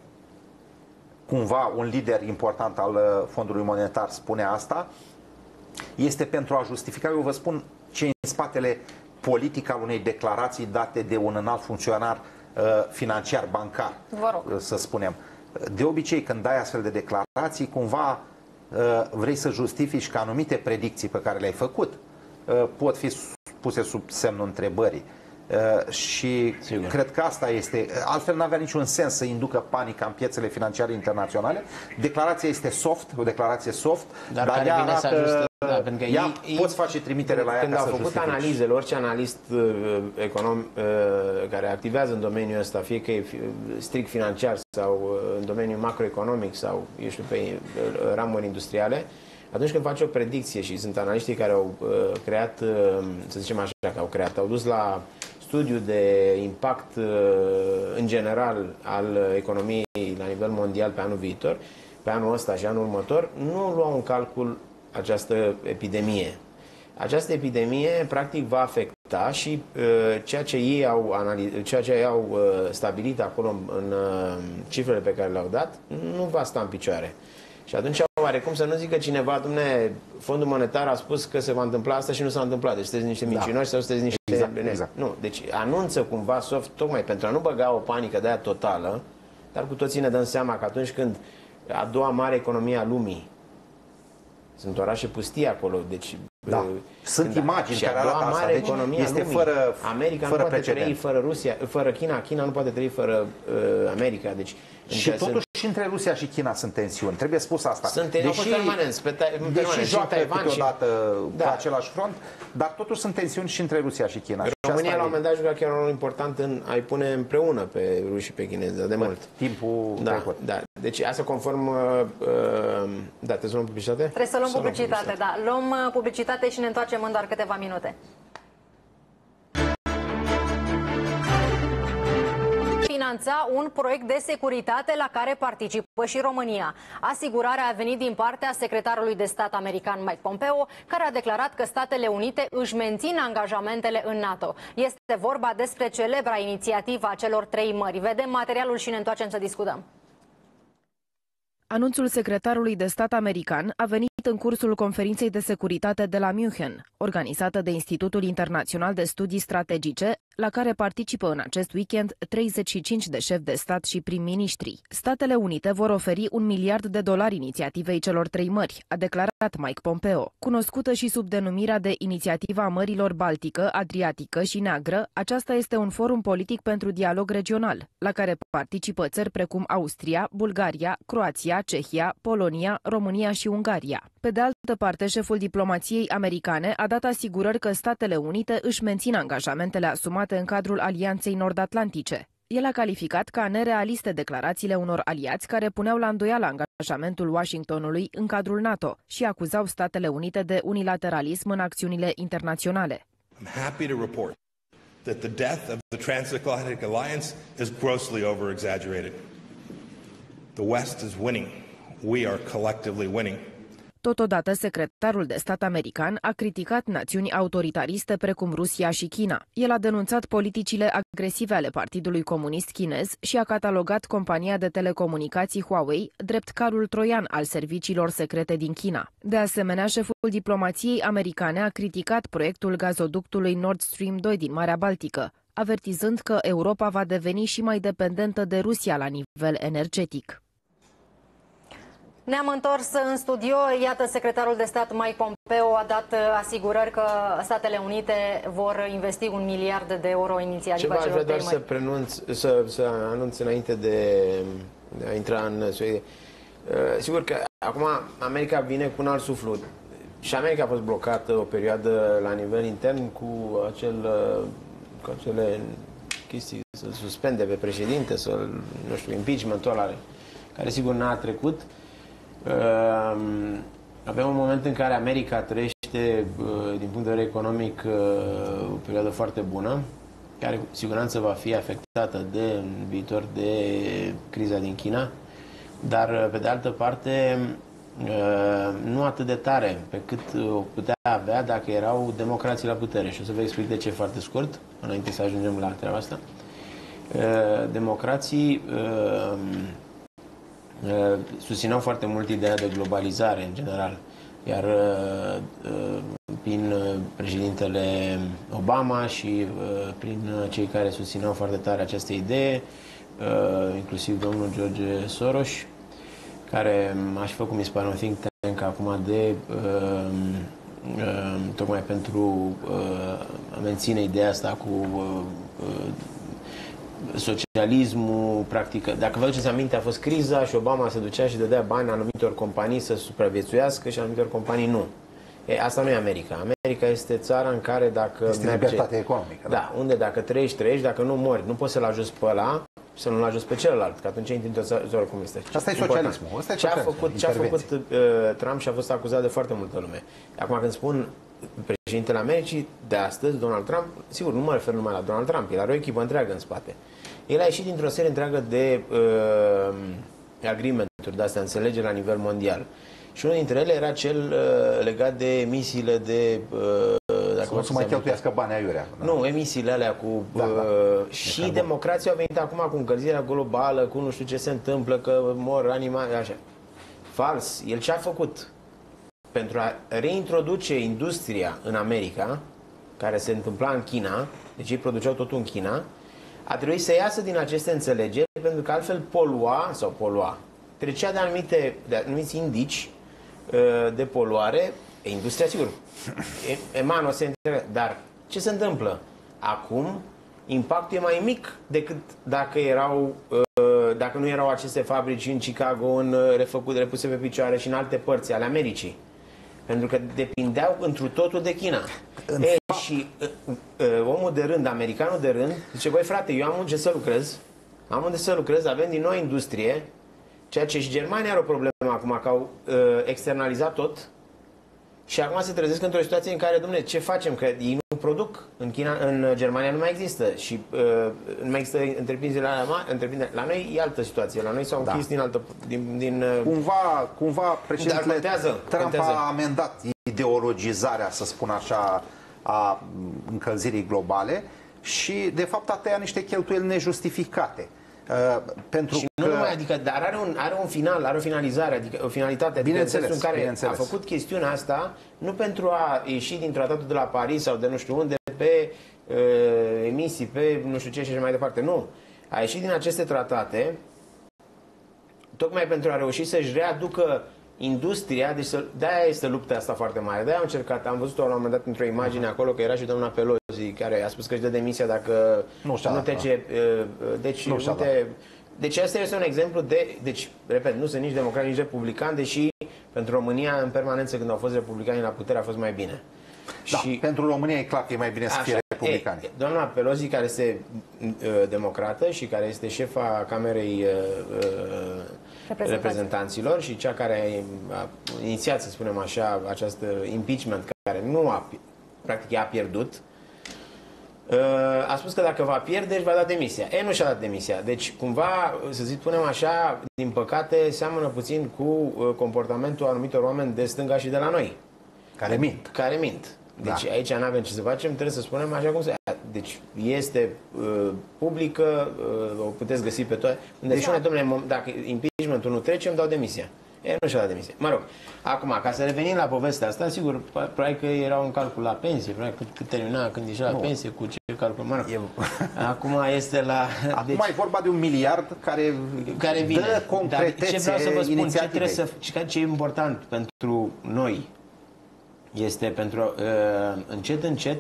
cumva un lider important al uh, Fondului Monetar spune asta, este pentru a justifica, eu vă spun ce în spatele politic al unei declarații date de un înalt funcționar uh, financiar, bancar, Vă rog. uh, să spunem. De obicei, când dai astfel de declarații, cumva uh, vrei să justifici că anumite predicții pe care le-ai făcut uh, pot fi puse sub semnul întrebării. Uh, și Sigur. cred că asta este. Altfel n-avea niciun sens să inducă panica în piețele financiare internaționale. Declarația este soft, o declarație soft, Dar dar, care ea vine să arată, ajuste- da, pentru că ea, ei- poți face trimitere la ea Când ca au să făcut justifici. analizele, orice analist uh, econom uh, care activează în domeniul ăsta, fie că e fi- strict financiar sau uh, în domeniul macroeconomic sau, eu știu, pe uh, ramuri industriale, atunci când faci o predicție și sunt analiștii care au uh, creat, uh, să zicem așa, că au creat, au dus la studiu de impact uh, în general al economiei la nivel mondial pe anul viitor, pe anul ăsta și anul următor, nu luau în calcul această epidemie. Această epidemie practic va afecta și uh, ceea ce ei au, analiz- ceea ce ei au uh, stabilit acolo în, în uh, cifrele pe care le-au dat nu va sta în picioare. Și atunci oare cum să nu zică cineva, domne, Fondul Monetar a spus că se va întâmpla asta și nu s-a întâmplat. Deci sunteți niște mincinoși sau sunteți niște... Exact, nebuni. exact. Nu, deci anunță cumva soft tocmai pentru a nu băga o panică de aia totală, dar cu toții ne dăm seama că atunci când a doua mare economie a lumii sunt orașe pustii acolo, deci Da. Uh, Sunt da. imagini și care a doua arată asta, mare deci economie a este lumii. fără- America fără nu poate precedent. trăi fără Rusia, fără China, China nu poate trăi fără uh, America, deci Și încă totuși și între Rusia și China sunt tensiuni. Trebuie spus asta. Sunt, au fost permanenți, pe ta- deși permanent, și în joacă Taiwan și- câteodată Da. pe același front, dar totuși sunt tensiuni și între Rusia și China. Și România asta la un e moment dat juca chiar un rol important în a-i pune împreună pe ruși și pe chinezi, dar de mult. timpul Da, trecut. da. Deci asta conform... Uh, uh, da, trebuie să luăm publicitate? Trebuie să luăm publicitate, da. Luăm uh, publicitate și ne întoarcem în doar câteva minute. finanța un proiect de securitate la care participă și România. Asigurarea a venit din partea secretarului de stat american Mike Pompeo, care a declarat că Statele Unite își mențin angajamentele în NATO. Este vorba despre celebra inițiativă a celor trei mări. Vedem materialul și ne întoarcem să discutăm. Anunțul secretarului de stat american a venit în cursul conferinței de securitate de la München, organizată de Institutul Internațional de Studii Strategice, la care participă în acest weekend 35 de șefi de stat și prim-ministri. Statele Unite vor oferi un miliard de dolari inițiativei celor trei mări, a declarat Mike Pompeo. Cunoscută și sub denumirea de Inițiativa Mărilor Baltică, Adriatică și Neagră, aceasta este un forum politic pentru dialog regional, la care participă țări precum Austria, Bulgaria, Croația, Cehia, Polonia, România și Ungaria. Pe de altă parte, șeful diplomației americane a dat asigurări că Statele Unite își mențin angajamentele asumate în cadrul Alianței Nord-Atlantice. El a calificat ca nerealiste declarațiile unor aliați care puneau la îndoială angajamentul Washingtonului în cadrul NATO și acuzau Statele Unite de unilateralism în acțiunile internaționale. I'm happy to report that the death of the Transatlantic Alliance is grossly over exaggerated. The West is winning. We are collectively winning. Totodată, secretarul de stat american a criticat națiuni autoritariste precum Rusia și China. El a denunțat politicile agresive ale Partidului Comunist Chinez și a catalogat compania de telecomunicații Huawei drept calul troian al serviciilor secrete din China. De asemenea, șeful diplomației americane a criticat proiectul gazoductului Nord Stream 2 din Marea Baltică, avertizând că Europa va deveni și mai dependentă de Rusia la nivel energetic. Ne-am întors în studio. Iată, secretarul de stat Mike Pompeo a dat uh, asigurări că Statele Unite vor investi un miliard de euro în inițiativa Ceva aș celor vrea trei doar să, mări. prenunț, să, să anunț înainte de, de a intra în subiect. Uh, Sigur că acum America vine cu un alt suflu. Și America a fost blocată o perioadă la nivel intern cu acel uh, cu acele chestii să-l suspende pe președinte, să-l, nu știu, impeachment-ul ăla, care sigur n-a trecut. Uh, avem un moment în care America trăiește, uh, din punct de vedere economic, uh, o perioadă foarte bună, care cu siguranță va fi afectată de, în viitor de criza din China, dar, uh, pe de altă parte, uh, nu atât de tare pe cât o putea avea dacă erau democrații la putere. Și o să vă explic de ce foarte scurt, înainte să ajungem la treaba asta. Uh, Democrații uh, Uh, susțineau foarte mult ideea de globalizare în general. Iar uh, uh, prin uh, președintele Obama și prin cei care susțineau foarte tare această idee, inclusiv domnul George Soros, care aș fi făcut, mi se pare, un think tank acum de tocmai pentru a menține ideea asta cu socialismul, practic, dacă vă aduceți aminte, a fost criza și Obama se ducea și dădea bani anumitor companii să supraviețuiască și anumitor companii nu. E, asta nu e America. America este țara în care dacă Este merge, libertate economică. Da, da, unde dacă trăiești, trăiești, dacă nu mori, nu poți să-l ajuți pe ăla să nu-l ajuți pe celălalt, că atunci intri într-o țară cum este. Asta e socialismul. Asta e ce a făcut, ce a făcut uh, Trump și a fost acuzat de foarte multă lume. Acum când spun președintele Americii de astăzi, Donald Trump, sigur, nu mă refer numai la Donald Trump, el are o echipă întreagă în spate. El a ieșit dintr-o serie întreagă de uh, agreement-uri, de-astea, înțelegeri la nivel mondial. Și unul dintre ele era cel uh, legat de emisiile de... Uh, dacă să nu mai cheltuiască bani aiurea. Da. Nu, emisiile alea cu... Da, da. Uh, și de democrația au venit acum cu încălzirea globală, cu nu știu ce se întâmplă, că mor animale, așa. Fals. El ce a făcut? Pentru a reintroduce industria în America, care se întâmpla în China, deci ei produceau totul în China, a trebuit să iasă din aceste înțelegeri pentru că altfel polua sau polua, trecea de anumite de anumiți indici uh, de poluare, industria sigur, emană se întrebe, dar ce se întâmplă? Acum impactul e mai mic decât dacă erau uh, dacă nu erau aceste fabrici în Chicago, în uh, refăcut, repuse pe picioare și în alte părți ale Americii. Pentru că depindeau întru totul de China. În e, și uh, uh, omul de rând, americanul de rând, zice, băi frate, eu am unde să lucrez, am unde să lucrez, avem din nou industrie, ceea ce și Germania are o problemă acum, că au uh, externalizat tot și acum se trezesc într-o situație în care, domnule, ce facem? Că ei nu produc. În, China, în Germania nu mai există și uh, nu mai există întreprinderile la, întreprindere. la noi e altă situație. La noi s-au da. închis din altă... Din, din, uh... Cumva, cumva președintele contează, Trump contează. a amendat ideologizarea, să spun așa, a încălzirii globale și, de fapt, a tăiat niște cheltuieli nejustificate. Uh, pentru și nu că... numai, adică, dar are un, are un final, are o finalizare, adică o finalitate, adică în sensul în care a făcut chestiunea asta nu pentru a ieși din tratatul de la Paris sau de nu știu unde pe uh, emisii, pe nu știu ce și așa mai departe. Nu. A ieșit din aceste tratate tocmai pentru a reuși să-și readucă industria, deci să, de-aia este lupta asta foarte mare. De-aia am încercat, am văzut-o la un moment dat într-o imagine uh-huh. acolo, că era și doamna Pelosi, care a spus că își dă demisia dacă nu, nu trece... Uh, deci, nu uite, deci asta este un exemplu de... Deci, repet, nu sunt nici democrati, nici republicani, deși pentru România, în permanență, când au fost republicani la putere, a fost mai bine. Da, și pentru România e clar că e mai bine să fie republicani. E, doamna Pelosi, care este uh, democrată și care este șefa Camerei uh, uh, reprezentanților și cea care a inițiat, să spunem așa, această impeachment, care nu a, practic, a pierdut, uh, a spus că dacă va pierde, își va da demisia. E, nu și-a dat demisia. Deci, cumva, să zic, punem așa, din păcate, seamănă puțin cu uh, comportamentul anumitor oameni de stânga și de la noi. Care mint. Care mint. Deci da. aici nu avem ce să facem, trebuie să spunem așa cum se... Deci este uh, publică, uh, o puteți găsi pe toate. Deci, spune, domnule, dacă impeachmentul nu trece, îmi dau demisia. E, nu și-a dat demisia. Mă rog, acum, ca să revenim la povestea asta, sigur, probabil că era un calcul la pensie, probabil cât, cât termina când ieșea la pensie, cu ce calcul, mă rog. Eu... <laughs> Acum este la... Acum deci, e vorba de un miliard care, care vine. dă concretețe Dar ce vreau să vă spun, ce, trebuie să, ce e important pentru noi, este pentru uh, încet, încet,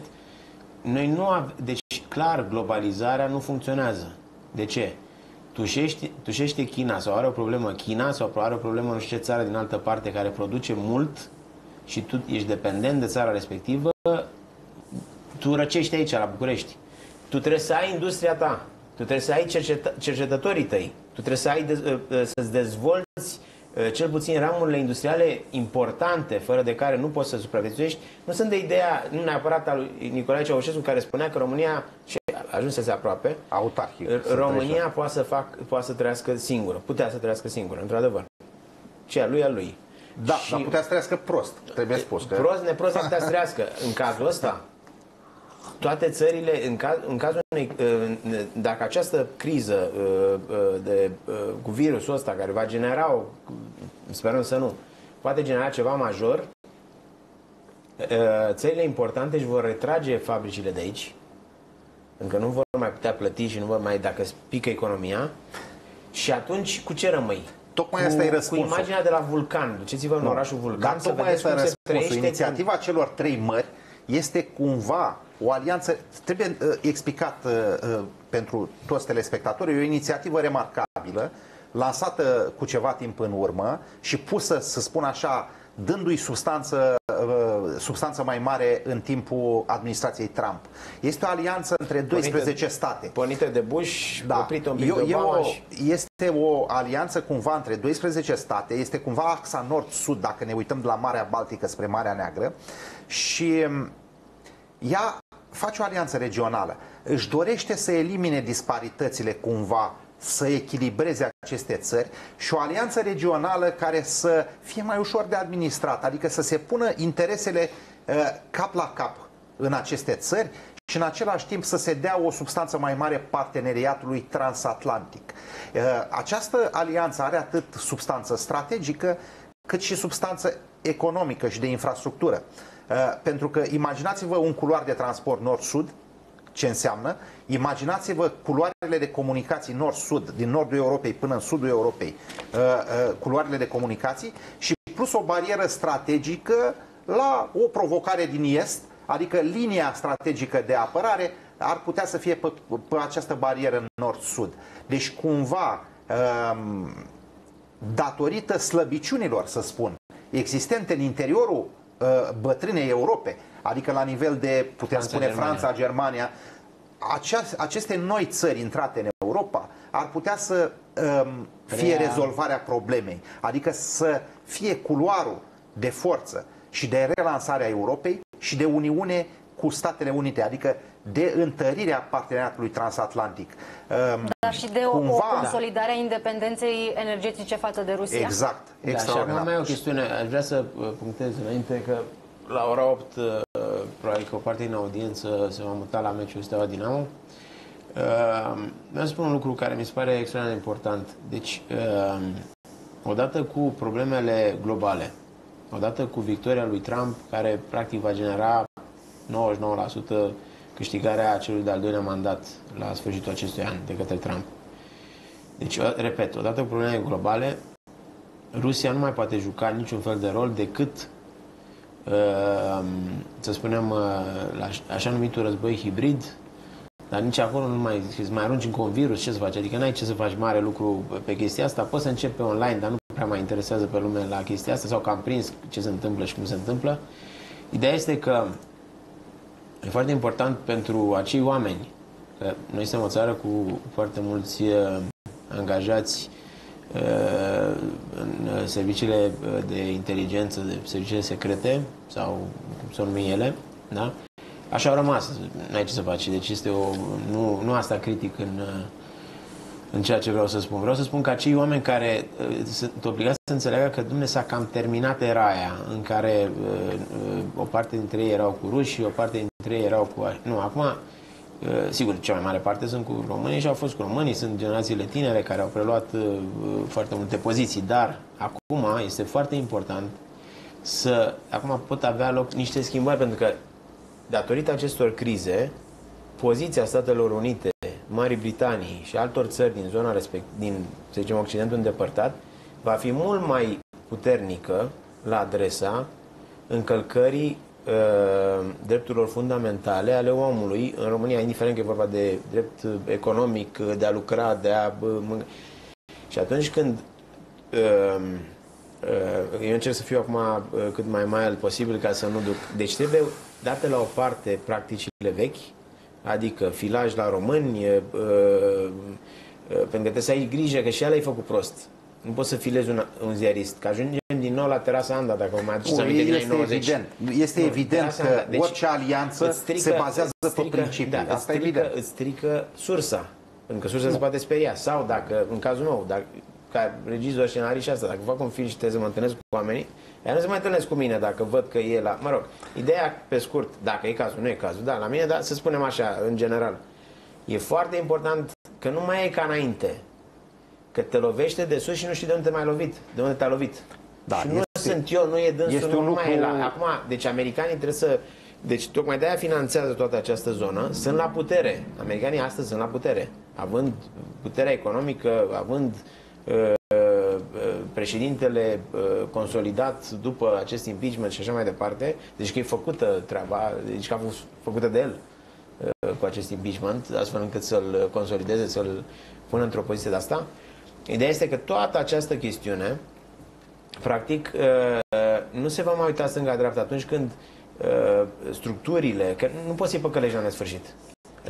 noi nu avem, deci clar, globalizarea nu funcționează. De ce? Tușește, tușește China sau are o problemă China sau are o problemă nu știu ce țară din altă parte care produce mult și tu ești dependent de țara respectivă, tu răcești aici, la București. Tu trebuie să ai industria ta, tu trebuie să ai cercetă, cercetătorii tăi, tu trebuie să ai de, uh, să-ți dezvolți Eh, cel puțin ramurile industriale importante, fără de care nu poți să supraviețuiești, nu sunt de ideea, nu neapărat al lui Nicolae Ceaușescu, care spunea că România, și ajunsese aproape, autarhic, România poate să, fac, poate să trăiască singură, putea să trăiască singură, într-adevăr. Și a lui, a lui. Da, și dar putea să trăiască prost, trebuie spus. Că... Prost, neprost, putea să trăiască. În cazul ăsta, toate țările, în, caz, în cazul unei, uh, dacă această criză uh, uh, de, cu virusul ăsta care va genera, o, sperăm să nu, poate genera ceva major, țările importante își vor retrage fabricile de aici, încă nu vor mai putea plăti și nu vor mai, dacă pică economia, și atunci cu ce rămâi? Tocmai cu, asta e răspunsul. Cu imaginea de la Vulcan. Duceți-vă în orașul Vulcan Dar să tocmai vedeți asta cum e se răspunsul. trăiește. Inițiativa din- celor trei mări este cumva o alianță, trebuie uh, explicat uh, uh, pentru toți telespectatorii, e o inițiativă remarcabilă, lansată cu ceva timp în urmă și pusă, să spun așa, dându-i substanță, uh, substanță mai mare în timpul administrației Trump. Este o alianță între 12 state. Pornită de Bush, Da. oprită un pic E, de e Obama o, și... este o alianță cumva între 12 state, este cumva axa nord-sud, dacă ne uităm de la Marea Baltică spre Marea Neagră și m, ea face o alianță regională. Își dorește să elimine disparitățile cumva, să echilibreze aceste țări și o alianță regională care să fie mai ușor de administrat, adică să se pună interesele uh, cap la cap în aceste țări și în același timp să se dea o substanță mai mare parteneriatului transatlantic. Uh, Această alianță are atât substanță strategică cât și substanță economică și de infrastructură. Uh, Pentru că imaginați-vă un culoar de transport nord-sud, ce înseamnă, imaginați-vă culoarele de comunicații nord-sud, din nordul Europei până în sudul Europei, uh, uh, culoarele de comunicații și plus o barieră strategică la o provocare din est, adică linia strategică de apărare ar putea să fie pe, pe această barieră nord-sud. Deci cumva um, datorită slăbiciunilor, să spun, existente în interiorul uh, bătrânei Europe, adică la nivel de, putem Franța, spune, Germania. Franța, Germania, acea, aceste noi țări intrate în Europa ar putea să um, fie Prea- rezolvarea problemei, adică să fie culoarul de forță și de relansare a Europei și de uniune cu Statele Unite, adică de întărirea parteneriatului transatlantic. Um, Dar și de o, o Cumva- consolidare a independenței energetice față de Rusia? Exact, Da, și acum extraordinar. mai e o chestiune, aș vrea să uh, punctez înainte că la ora 8 uh, probabil că o parte din audiență se va muta la meciul Steaua Dinamo. Uh, Vreau să spun un lucru care mi se pare extrem de important. Deci, uh, odată cu problemele globale, odată cu victoria lui Trump, care practic va genera 99% câștigarea celui de-al doilea mandat la sfârșitul acestui an de către Trump. Deci, o- repet, odată cu problemele globale, Rusia nu mai poate juca niciun fel de rol decât uh, să spunem uh, la așa numitul război hibrid, dar nici acolo nu mai îți mai arunci încă un virus, ce să faci? Adică n-ai ce să faci mare lucru pe chestia asta, poți să începi pe online, dar nu prea mai interesează pe lume la chestia asta sau că am prins ce se întâmplă și cum se întâmplă. Ideea este că e foarte important pentru acei oameni, că noi suntem o țară cu foarte mulți uh, angajați uh, în uh, serviciile uh, de inteligență, de serviciile secrete sau cum se numesc ele, da? Așa au rămas, nu ai ce să faci. Deci este o, nu, nu asta critic în, uh, în ceea ce vreau să spun. Vreau să spun că acei oameni care uh, sunt obligați să înțeleagă că Dumnezeu s-a cam terminat era aia în care uh, uh, o parte dintre ei erau cu ruși și o parte dintre ei erau cu... Nu, acum, uh, sigur, cea mai mare parte sunt cu românii și au fost cu românii, sunt generațiile tinere care au preluat uh, uh, foarte multe poziții, dar acum este foarte important să... Acum pot avea loc niște schimbări, pentru că datorită acestor crize, poziția Statelor Unite, Marii Britanii și altor țări din zona respect, din, să zicem, Occidentul îndepărtat, va fi mult mai puternică la adresa încălcării uh, drepturilor fundamentale ale omului în România, indiferent că e vorba de drept uh, economic, uh, de a lucra, de a... uh, mânca. Și atunci când uh, uh, eu încerc să fiu acum uh, cât mai mild posibil ca să nu duc. Deci trebuie date la o parte practicile vechi, adică filaj la români, uh, uh, pentru că trebuie să ai grijă că și ăla e făcut prost. Nu poți să filezi un, un ziarist. Că ajungem din nou la terasa Anda, dacă vă mai aduceți Bun, aminte din anii este 90. evident. Este Nu, evident terasa că Anda. Deci orice alianță îți strică- se bazează îți pe strică- principii. Da, îți Asta e strică, evident. îți strică sursa. Pentru că sursa se poate speria. Sau dacă, în cazul meu, dacă, ca regizor, scenarist și asta, dacă fac un film și trebuie să mă întâlnesc cu oamenii, ea nu se mai întâlnesc cu mine dacă văd că e la... Mă rog, ideea pe scurt, dacă e cazul, nu e cazul, da, la mine, dar să spunem așa, în general, e foarte important că nu mai e ca înainte. Că te lovește de sus și nu știi de unde te mai lovit, de unde te-a lovit. Da, și nu o să este- sunt eu, nu e dânsul, este nu un mai e lucru- la... Acum, deci americanii trebuie să... Deci tocmai de-aia finanțează toată această zonă, sunt la putere. Americanii astăzi sunt la putere. Având puterea economică, având uh, uh, președintele uh, consolidat după acest impeachment și așa mai departe, deci că e făcută treaba, deci că a fost făcută de el uh, cu acest impeachment, astfel încât să-l consolideze, să-l pună într-o poziție de asta. Ideea este că toată această chestiune, practic, uh, nu se va mai uita stânga-dreapta atunci când uh, structurile, că nu poți să-i păcălești la nesfârșit.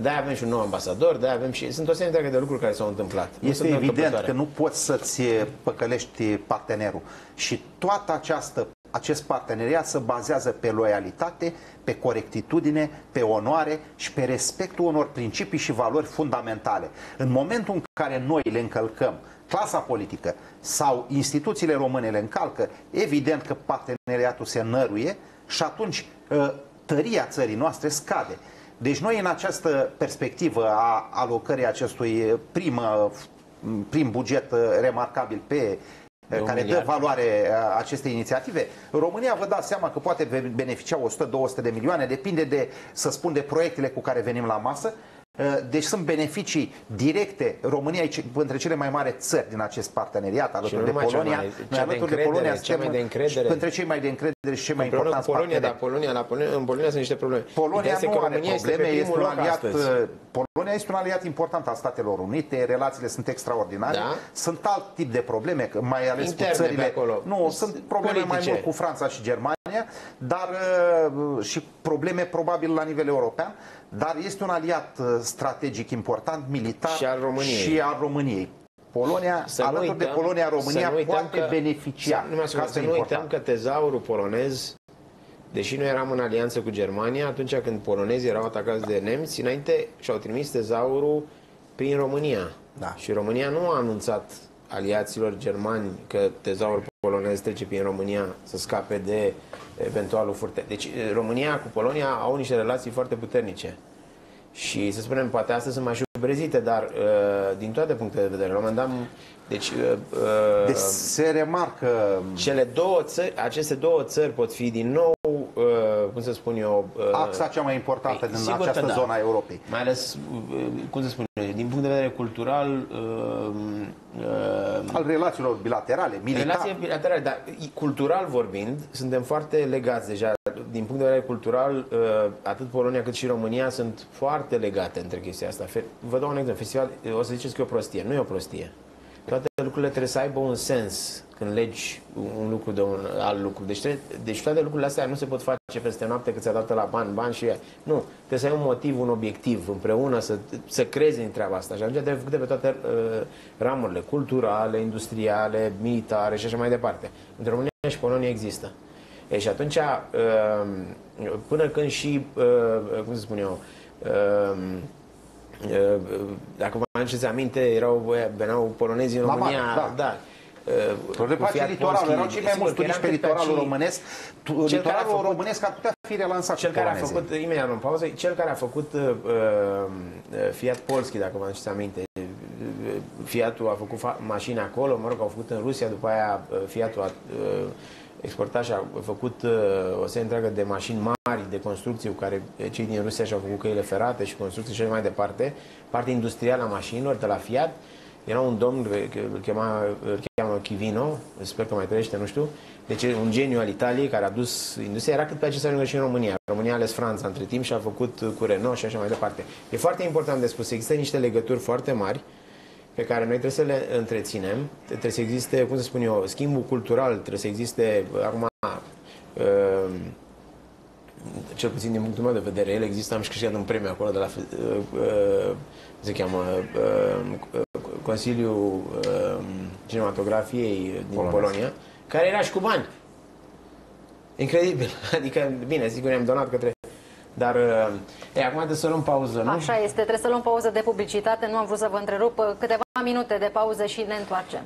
De-aia avem și un nou ambasador, de-aia avem și... Sunt o serie întreagă de lucruri care s-au întâmplat. Nu Este sunt evident întâmplătoare. că nu poți să-ți păcălești partenerul. Și toată această, acest parteneriat se bazează pe loialitate, pe corectitudine, pe onoare și pe respectul unor principii și valori fundamentale. În momentul în care noi le încălcăm, clasa politică sau instituțiile române le încalcă, evident că parteneriatul se năruie și atunci ă, tăria țării noastre scade. Deci noi în această perspectivă a alocării acestui prim, prim buget remarcabil pe De un care dă miliard. valoare a, acestei inițiative. România vă dați seama că poate ve- beneficia 100-200 de milioane, depinde de, să spun, de proiectele cu care venim la masă. Uh, Deci sunt beneficii directe. România e ce- între cele mai mari țări din acest parteneriat, alături nu de numai cea Polonia. mai- Noi cea de alături de încredere, Polonia cea mai suntem de încredere. între cei mai de încredere și cei mai Împreună cu importanți Polonia, dar parteneri. Polonia, la Polonia, în Polonia sunt niște probleme. Ideea Polonia este nu că are România probleme, este, pe este un primul loc aliat, astăzi. uh, Polonia este un aliat important al Statelor Unite, relațiile sunt extraordinare. Da. Sunt alt tip de probleme, că mai ales Interne cu țările... pe acolo. Nu, sunt probleme mai Politice. mult cu Franța și Germania, dar uh, și probleme probabil la nivel european, dar este un aliat uh, strategic important, militar Și al României. și al României. Polonia, Să nu alături uităm- de Polonia, România să nu uităm poate că- beneficia. Să, numai să, Asta să e nu uităm important. că tezaurul polonez, deși noi eram în alianță cu Germania, atunci când polonezii erau atacați de nemți, înainte și-au trimis tezaurul prin România. Da. Și România nu a anunțat aliaților germani că tezaurul polonez trece prin România să scape de eventualul furte. Deci România cu Polonia au niște relații foarte puternice. Și să spunem, poate astăzi sunt mai șubrezite, dar uh, din toate punctele de vedere, la un moment dat, deci, uh, uh, Deci se remarcă cele două țări, aceste două țări pot fi din nou, uh, cum să spun eu, uh, axa cea mai importantă din sigur că această da. zonă a Europei. mai ales, uh, cum să spun eu, din punct de vedere cultural, uh, uh, Al relațiilor bilaterale, militare. Relații bilaterale, dar i- cultural vorbind, suntem foarte legați deja. Din punct de vedere cultural, uh, atât Polonia cât și România sunt foarte legate între chestia asta. Fe- Vă dau un exemplu. Festival, o să ziceți că e o prostie. Nu e o prostie. Toate lucrurile trebuie să aibă un sens când legi un lucru de un alt lucru. Deci, trebuie, deci toate lucrurile astea nu se pot face peste noapte că ți-a dat la bani, bani și... Nu. Trebuie să ai un motiv, un obiectiv împreună, să, să crezi în treaba asta. Și atunci trebuie făcute pe toate uh, ramurile, culturale, industriale, militare și așa mai departe. Între România și Polonia există. E, și atunci, uh, până când și, uh, cum să spun eu, uh, uh, dacă vă aduceți aminte, erau, veneau polonezii în La România, mare, da. da. uh, Le cu face Fiat litoralul, Polski. erau cei mai Sigur mulți că turiști pe eram cât pe litoralul aici. românesc. Tu- Cel care a Litoralul făcut- românesc ar putea fi relansat Cel cu care a polonezii. făcut, imediat în pauză, cel care a făcut uh, uh, Fiat Polski, dacă vă aduceți aminte, uh, Fiatul a făcut fa- mașini acolo, mă rog, au făcut în Rusia, după aia uh, Fiatul a uh, exportat și a făcut uh, o serie întreagă de mașini mari de construcție cu care uh, cei din Rusia și-au făcut căile ferate și construcții și așa mai departe. Partea industrială a mașinilor de la Fiat. Era un domn, îl chema, îl cheamă Chivino, sper că mai trăiește, nu știu. Deci e un geniu al Italiei care a dus industria, era cât pe aici să ajungă și în România. România a ales Franța între timp și a făcut cu Renault și așa mai departe. E foarte important de spus, există niște legături foarte mari pe care noi trebuie să le întreținem. Trebuie să existe, cum să spun eu, schimbul cultural, trebuie să existe, acum, uh, cel puțin din punctul meu de vedere, el există, am și câștigat un premiu acolo de la, uh, uh, cum se cheamă, uh, uh, Consiliul uh, Cinematografiei din Polonez. Polonia, care era și cu bani. Incredibil. <laughs> Adică, bine, sigur, i-am donat către... Dar, uh, e, acum trebuie să luăm pauză, nu? Așa este, trebuie să luăm pauză de publicitate, nu am vrut să vă întrerup, câteva minute de pauză și ne întoarcem.